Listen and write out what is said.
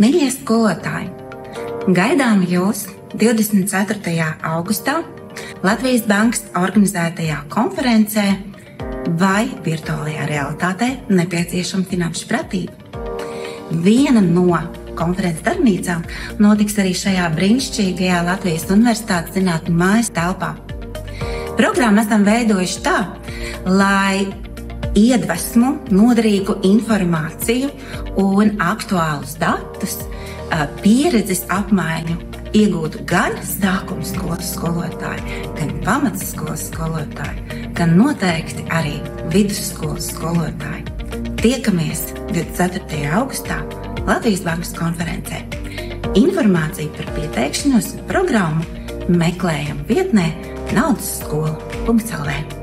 Mīļie skolotāji! Gaidām jūs 24. augustā Latvijas Bankas organizētajā konferencē vai virtuālajā realitātē nepieciešama finanšu pratība. Viena no konferences darbnīcām notiks arī šajā brīnišķīgajā Latvijas Universitātes zinātņu mājas telpā. Programmu esam veidojuši tā, lai iedvesmu, noderīgu informāciju un aktuālus datus, pieredzes apmaiņu iegūtu gan sākuma skolas skolotāji, gan pamatskolas skolotāji, gan noteikti arī vidusskolas skolotāji. Tiekamies 24. augustā Latvijas Bankas konferencē. Informāciju par pieteikšanos un programmu meklējam vietnē naudas skola.lv.